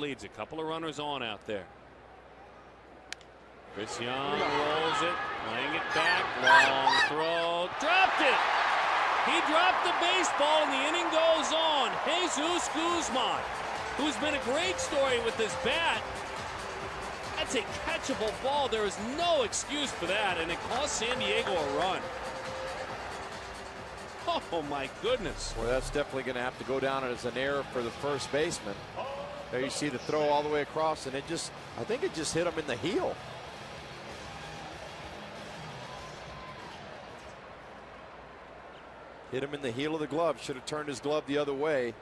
leads. A couple of runners on out there. Chris Young rolls it, playing it back, long throw, dropped it. He dropped the baseball and the inning goes on. Jesus Guzman, who's been a great story with this bat. That's a catchable ball. There is no excuse for that, and it cost San Diego a run. Oh my goodness. Well, that's definitely going to have to go down as an error for the first baseman. Oh, There you see the throw all the way across, and it just, I think it just hit him in the heel. Hit him in the heel of the glove. Should have turned his glove the other way.